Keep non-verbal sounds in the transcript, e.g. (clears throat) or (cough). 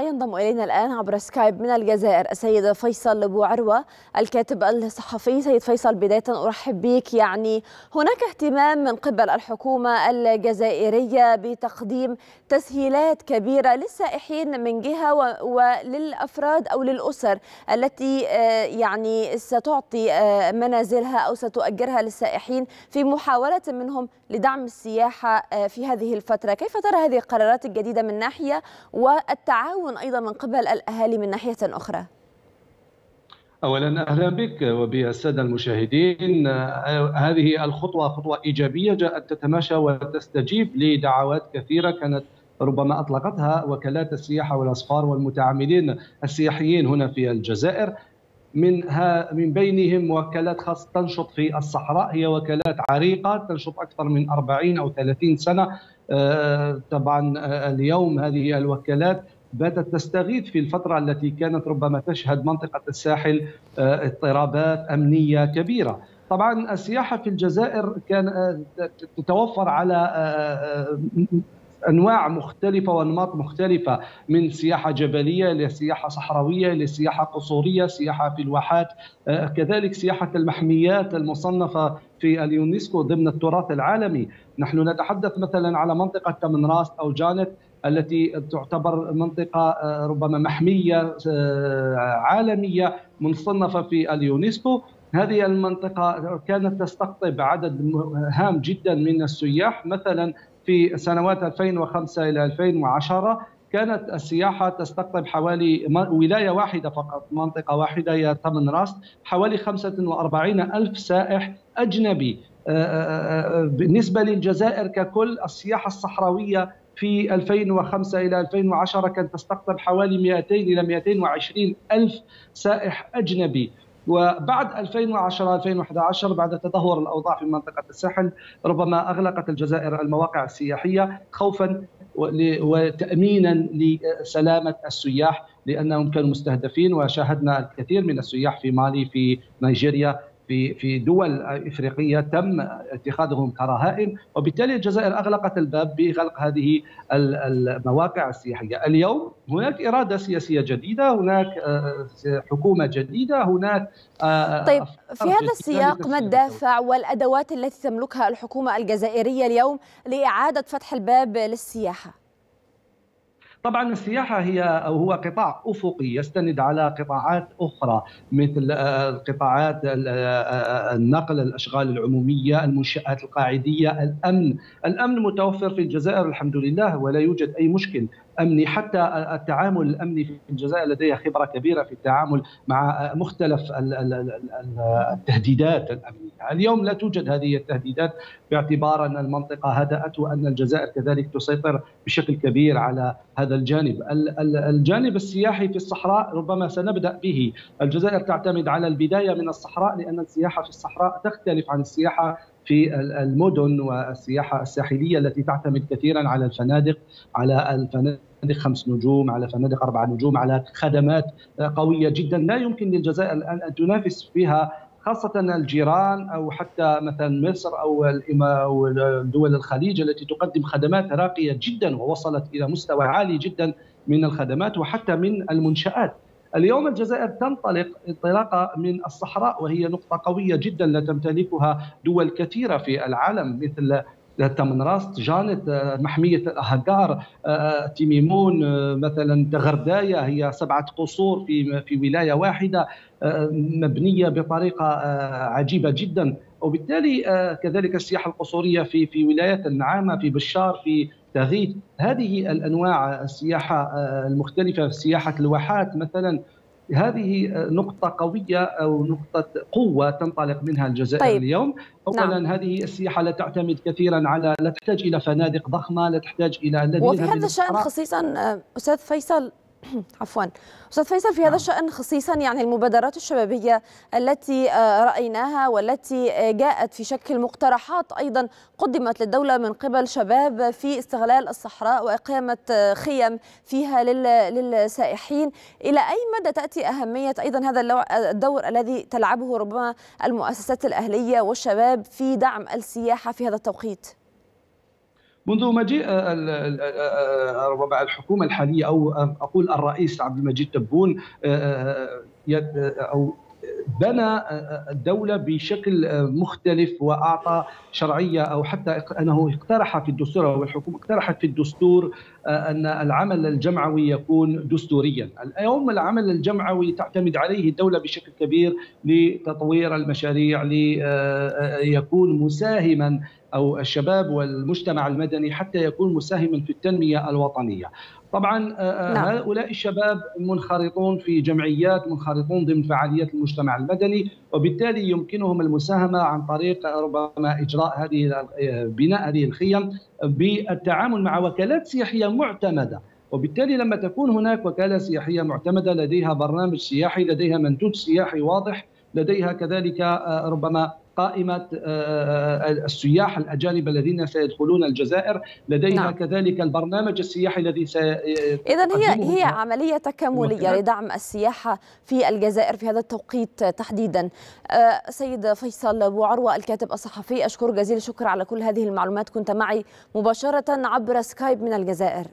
ينضم إلينا الآن عبر سكايب من الجزائر السيد فيصل أبو عروة الكاتب الصحفي. سيد فيصل بداية أرحب بك. يعني هناك اهتمام من قبل الحكومة الجزائرية بتقديم تسهيلات كبيرة للسائحين من جهة وللأفراد أو للأسر التي يعني ستعطي منازلها أو ستؤجرها للسائحين في محاولة منهم لدعم السياحة في هذه الفترة. كيف ترى هذه القرارات الجديدة من ناحية والتعاون التعاون أيضا من قبل الأهالي من ناحية أخرى. اولا أهلا بك وبالساده المشاهدين. هذه الخطوة خطوة إيجابية جاءت تتماشى وتستجيب لدعوات كثيرة كانت ربما أطلقتها وكالآت السياحه والاسفار والمتعاملين السياحيين هنا في الجزائر. منها من بينهم وكالآت خاصة تنشط في الصحراء هي وكالآت عريقة تنشط أكثر من 40 أو 30 سنة. طبعا اليوم هذه الوكالات باتت تستغيث في الفترة التي كانت ربما تشهد منطقة الساحل اضطرابات أمنية كبيرة. طبعا السياحة في الجزائر كان تتوفر على أنواع مختلفة وانماط مختلفة من سياحة جبلية لسياحة صحراوية لسياحة قصورية سياحة في الواحات كذلك سياحة المحميات المصنفة في اليونسكو ضمن التراث العالمي. نحن نتحدث مثلا على منطقة تمنراست أو جانت التي تعتبر منطقة ربما محمية عالمية مصنفه في اليونسكو. هذه المنطقة كانت تستقطب عدد هام جدا من السياح. مثلا في سنوات 2005 إلى 2010 كانت السياحة تستقطب حوالي ولاية واحدة فقط منطقة واحدة هي تمن راست حوالي 45 ألف سائح أجنبي. بالنسبة للجزائر ككل السياحة الصحراوية في 2005 إلى 2010 كانت تستقطب حوالي 200 إلى 220 ألف سائح أجنبي. وبعد 2010 2011 بعد تدهور الأوضاع في منطقة الساحل ربما أغلقت الجزائر المواقع السياحية خوفا وتامينا لسلامة السياح لأنهم كانوا مستهدفين وشاهدنا الكثير من السياح في مالي في نيجيريا. في في دول إفريقية تم اتخاذهم كرهائن وبالتالي الجزائر أغلقت الباب بغلق هذه المواقع السياحية، اليوم هناك إرادة سياسية جديدة، هناك حكومة جديدة، هناك طيب في هذا السياق ما الدافع والأدوات التي تملكها الحكومة الجزائرية اليوم لإعادة فتح الباب للسياحة؟ طبعا السياحة هي أو هو قطاع أفقي يستند على قطاعات أخرى مثل قطاعات النقل الأشغال العمومية المنشآت القاعدية الأمن. الأمن متوفر في الجزائر الحمد لله ولا يوجد أي مشكل أمني. حتى التعامل الأمني في الجزائر لديها خبرة كبيرة في التعامل مع مختلف التهديدات الأمنية، اليوم لا توجد هذه التهديدات باعتبار أن المنطقة هدأت وأن الجزائر كذلك تسيطر بشكل كبير على هذا الجانب، الجانب السياحي في الصحراء ربما سنبدأ به، الجزائر تعتمد على البداية من الصحراء لأن السياحة في الصحراء تختلف عن السياحة في المدن والسياحة الساحلية التي تعتمد كثيرا على الفنادق على الفنادق خمس نجوم على فنادق أربع نجوم على خدمات قوية جدا. لا يمكن للجزائر الان أن تنافس فيها خاصة الجيران أو حتى مثلا مصر أو دول الخليج التي تقدم خدمات راقية جدا ووصلت إلى مستوى عالي جدا من الخدمات وحتى من المنشآت. اليوم الجزائر تنطلق انطلاقة من الصحراء وهي نقطة قوية جدا لا تمتلكها دول كثيرة في العالم مثل تمنراست جانت محمية هكار تيميمون مثلا تغرداية هي سبعة قصور في في ولاية واحدة مبنية بطريقة عجيبة جدا. وبالتالي كذلك السياحة القصورية في في ولايات النعامة في بشار في تغيث هذه الأنواع السياحة المختلفة سياحة الواحات مثلا هذه نقطة قوية أو نقطة قوة تنطلق منها الجزائر طيب. اليوم أولا نعم. هذه السياحة لا تعتمد كثيرا على لا تحتاج إلى فنادق ضخمة لا تحتاج إلى الذين وفي هذا الشأن خصيصا أستاذ فيصل (clears throat) عفوا. أستاذ فيصل في هذا الشأن خصيصا يعني المبادرات الشبابية التي رأيناها والتي جاءت في شكل مقترحات أيضا قدمت للدولة من قبل شباب في استغلال الصحراء وإقامة خيم فيها للسائحين. إلى أي مدى تأتي أهمية أيضا هذا الدور الذي تلعبه ربما المؤسسات الأهلية والشباب في دعم السياحة في هذا التوقيت؟ منذ مجيء ربما الحكومة الحالية أو أقول الرئيس عبد المجيد تبون أو بنى الدولة بشكل مختلف وأعطى شرعية أو حتى أنه اقترح في الدستور أو الحكومة اقترحت في الدستور أن العمل الجمعوي يكون دستوريا. اليوم العمل الجمعوي تعتمد عليه الدولة بشكل كبير لتطوير المشاريع ليكون مساهما أو الشباب والمجتمع المدني حتى يكون مساهما في التنمية الوطنية. طبعا نعم. هؤلاء الشباب منخرطون في جمعيات منخرطون ضمن فعاليات المجتمع المدني وبالتالي يمكنهم المساهمة عن طريق ربما إجراء هذه بناء هذه الخيم بالتعامل مع وكالات سياحية معتمدة وبالتالي لما تكون هناك وكالة سياحية معتمدة لديها برنامج سياحي لديها منتوج سياحي واضح لديها كذلك ربما قائمة السياح الأجانب الذين سيدخلون الجزائر. لديها نعم. كذلك البرنامج السياحي الذي إذا هي هي عملية تكاملية لدعم السياحة في الجزائر في هذا التوقيت تحديدا. سيد فيصل أبو عروة الكاتب الصحفي أشكر جزيل الشكر على كل هذه المعلومات. كنت معي مباشرة عبر سكايب من الجزائر.